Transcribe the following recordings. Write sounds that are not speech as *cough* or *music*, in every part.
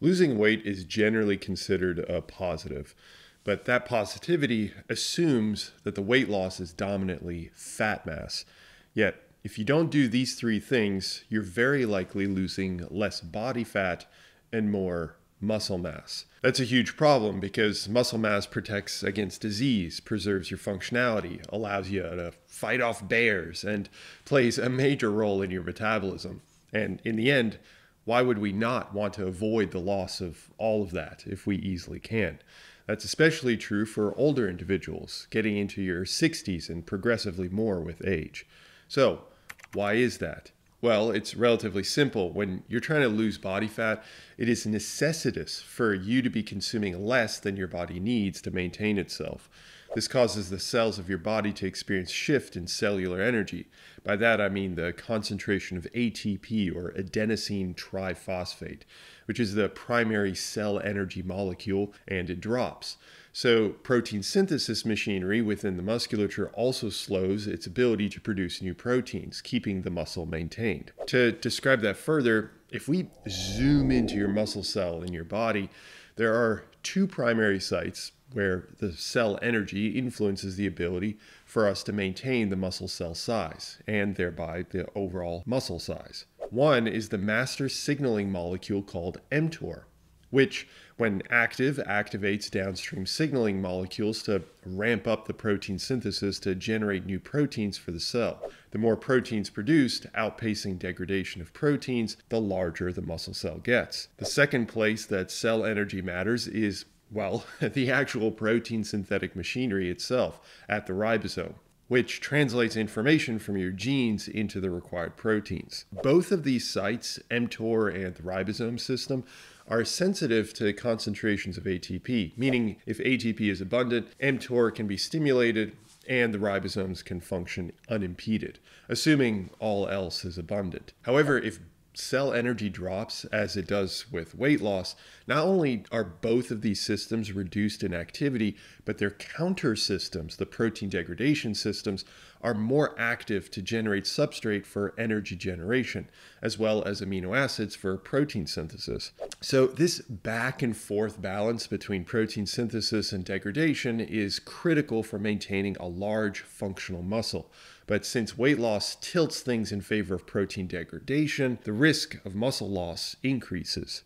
Losing weight is generally considered a positive, but that positivity assumes that the weight loss is dominantly fat mass. Yet, if you don't do these three things, you're very likely losing less body fat and more muscle mass. That's a huge problem because muscle mass protects against disease, preserves your functionality, allows you to fight off bears, and plays a major role in your metabolism. And in the end, why would we not want to avoid the loss of all of that if we easily can? That's especially true for older individuals, getting into your 60s and progressively more with age. So, why is that? Well, it's relatively simple. When you're trying to lose body fat, it is necessitous for you to be consuming less than your body needs to maintain itself. This causes the cells of your body to experience shift in cellular energy. By that I mean the concentration of ATP or adenosine triphosphate, which is the primary cell energy molecule, and it drops. So, protein synthesis machinery within the musculature also slows its ability to produce new proteins, keeping the muscle maintained. To describe that further, if we zoom into your muscle cell in your body, there are two primary sites where the cell energy influences the ability for us to maintain the muscle cell size and thereby the overall muscle size. One is the master signaling molecule called mTOR, which, when active, activates downstream signaling molecules to ramp up the protein synthesis to generate new proteins for the cell. The more proteins produced, outpacing degradation of proteins, the larger the muscle cell gets. The second place that cell energy matters is well, *laughs* the actual protein synthetic machinery itself at the ribosome which translates information from your genes into the required proteins. Both of these sites, mTOR and the ribosome system, are sensitive to concentrations of ATP, meaning if ATP is abundant, mTOR can be stimulated and the ribosomes can function unimpeded, assuming all else is abundant. However, if cell energy drops as it does with weight loss, not only are both of these systems reduced in activity, but their counter systems, the protein degradation systems, are more active to generate substrate for energy generation, as well as amino acids for protein synthesis. So, this back and forth balance between protein synthesis and degradation is critical for maintaining a large functional muscle. But since weight loss tilts things in favor of protein degradation, the risk of muscle loss increases.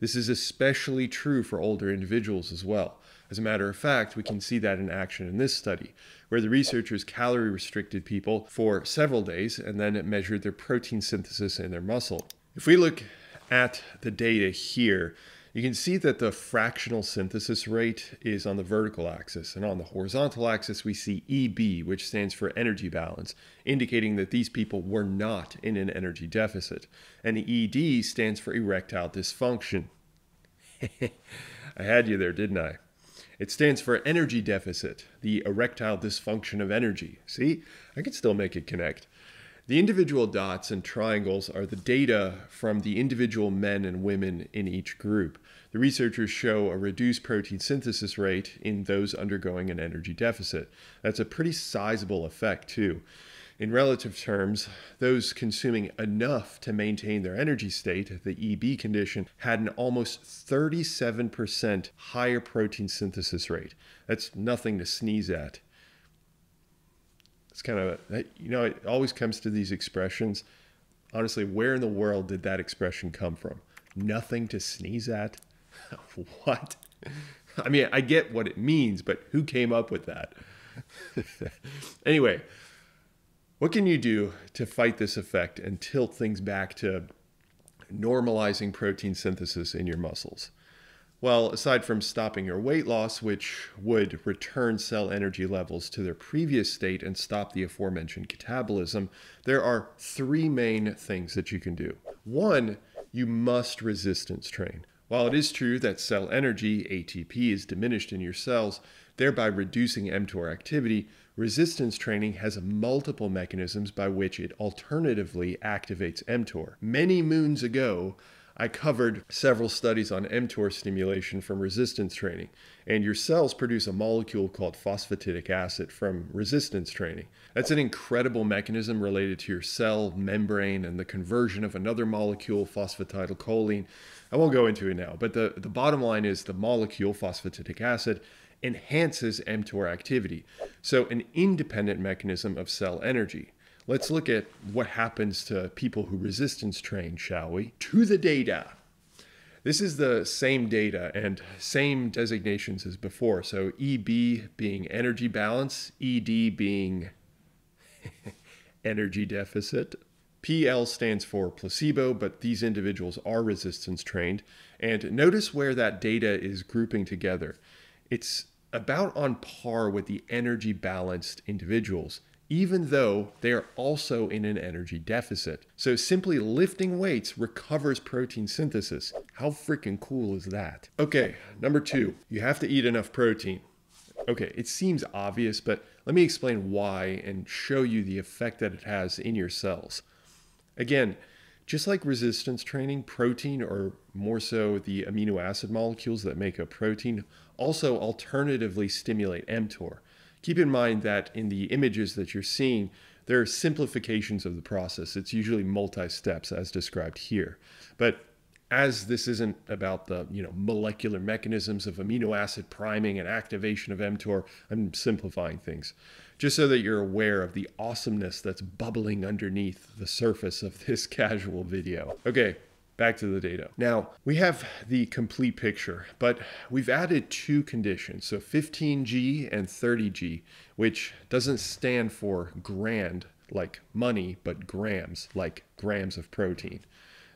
This is especially true for older individuals as well. As a matter of fact, we can see that in action in this study, where the researchers calorie restricted people for several days and then measured their protein synthesis in their muscle. If we look at the data here, you can see that the fractional synthesis rate is on the vertical axis, and on the horizontal axis, we see EB, which stands for energy balance, indicating that these people were not in an energy deficit. And ED stands for erectile dysfunction. *laughs* I had you there, didn't I? It stands for energy deficit, the erectile dysfunction of energy. See, I can still make it connect. The individual dots and triangles are the data from the individual men and women in each group. The researchers show a reduced protein synthesis rate in those undergoing an energy deficit. That's a pretty sizable effect, too. In relative terms, those consuming enough to maintain their energy state, the EB condition, had an almost 37% higher protein synthesis rate. That's nothing to sneeze at. It's kind of a, you know it always comes to these expressions. Honestly where in the world did that expression come from? Nothing to sneeze at? *laughs* What? I mean i get what it means but who came up with that? *laughs* Anyway what can you do to fight this effect and tilt things back to normalizing protein synthesis in your muscles well, aside from stopping your weight loss, which would return cell energy levels to their previous state and stop the aforementioned catabolism, there are three main things that you can do. One, you must resistance train. While it is true that cell energy, ATP, is diminished in your cells, thereby reducing mTOR activity, resistance training has multiple mechanisms by which it alternatively activates mTOR. Many moons ago, I covered several studies on mTOR stimulation from resistance training, and your cells produce a molecule called phosphatidic acid from resistance training. That's an incredible mechanism related to your cell membrane and the conversion of another molecule, phosphatidylcholine. I won't go into it now, but the, the bottom line is the molecule, phosphatidic acid, enhances mTOR activity. So, an independent mechanism of cell energy. Let's look at what happens to people who resistance train, shall we? To the data. This is the same data and same designations as before. So EB being energy balance, ED being *laughs* energy deficit. PL stands for placebo, but these individuals are resistance trained. And notice where that data is grouping together. It's about on par with the energy balanced individuals even though they are also in an energy deficit. So simply lifting weights recovers protein synthesis. How freaking cool is that? Okay, number two, you have to eat enough protein. Okay, it seems obvious, but let me explain why and show you the effect that it has in your cells. Again, just like resistance training, protein, or more so the amino acid molecules that make up protein, also alternatively stimulate mTOR. Keep in mind that in the images that you're seeing, there are simplifications of the process. It's usually multi-steps as described here. But as this isn't about the you know molecular mechanisms of amino acid priming and activation of mTOR, I'm simplifying things just so that you're aware of the awesomeness that's bubbling underneath the surface of this *laughs* casual video. Okay, back to the data. Now, we have the complete picture, but we've added two conditions, so 15G and 30G, which doesn't stand for grand like money, but grams like grams of protein.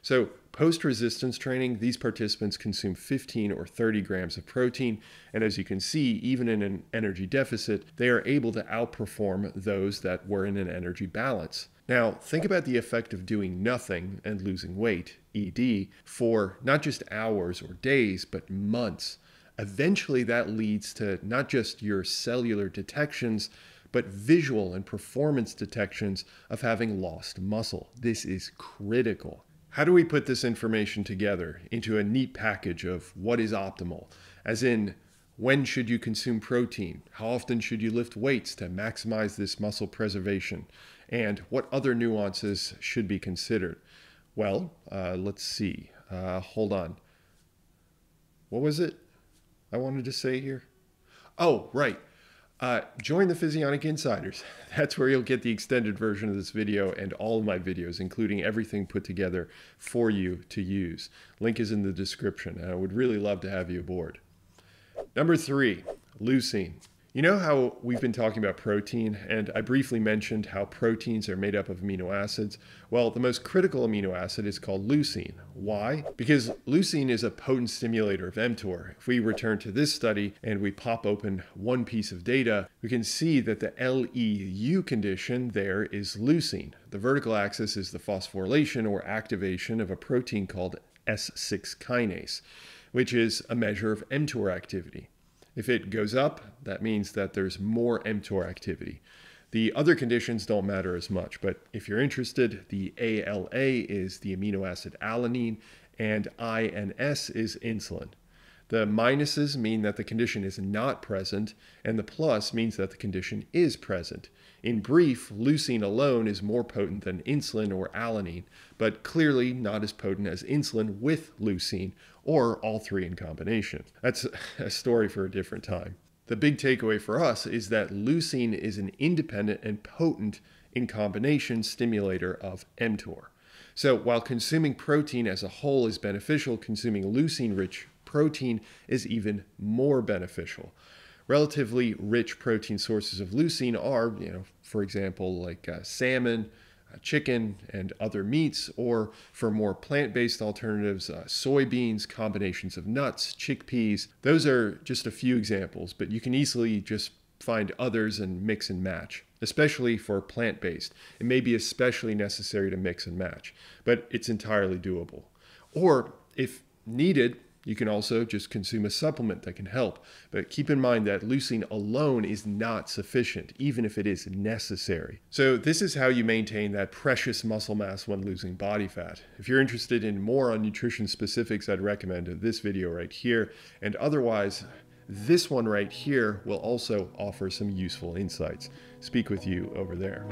So, post resistance training, these participants consume 15 or 30 grams of protein. And as you can see, even in an energy deficit, they are able to outperform those that were in an energy balance. Now, think about the effect of doing nothing and losing weight, ED, for not just hours or days, but months. Eventually, that leads to not just your cellular detections, but visual and performance detections of having lost muscle. This is critical. How do we put this information together into a neat package of what is optimal? As in, when should you consume protein? How often should you lift weights to maximize this muscle preservation? And what other nuances should be considered? Well, uh, let's see. Uh, hold on. What was it I wanted to say here? Oh, right. Uh, join the Physionic Insiders. *laughs* That's where you'll get the extended version of this video and all of my videos, including everything put together for you to use. Link is in the description, and I would really love to have you aboard. Number three, leucine. You know how we've been talking about protein, and I briefly mentioned how proteins are made up of amino acids? Well, the most critical amino acid is called leucine. Why? Because leucine is a potent stimulator of mTOR. If we return to this study and we pop open one piece of data, we can see that the LEU condition there is leucine. The vertical axis is the phosphorylation or activation of a protein called S6 kinase, which is a measure of mTOR activity. If it goes up, that means that there's more mTOR activity. The other conditions don't matter as much, but if you're interested, the ALA is the amino acid alanine, and INS is insulin. The minuses mean that the condition is not present, and the plus means that the condition is present. In brief, leucine alone is more potent than insulin or alanine, but clearly not as potent as insulin with leucine, or all three in combination. That's a story for a different time. The big takeaway for us is that leucine is an independent and potent in combination stimulator of mTOR. So while consuming protein as a whole is beneficial, consuming leucine rich protein is even more beneficial relatively rich protein sources of leucine are, you know, for example, like uh, salmon, chicken, and other meats, or for more plant based alternatives, uh, soybeans, combinations of nuts, chickpeas. Those are just a few examples, but you can easily just find others and mix and match, especially for plant based. It may be especially necessary to mix and match, but it's entirely doable. Or if needed, You can also just consume a supplement that can help, but keep in mind that leucine alone is not sufficient, even if it is necessary. So, this is how you maintain that precious muscle mass when losing body fat. If you're interested in more on nutrition specifics, I'd recommend this video right here. And otherwise, this one right here will also offer some useful insights. Speak with you over there.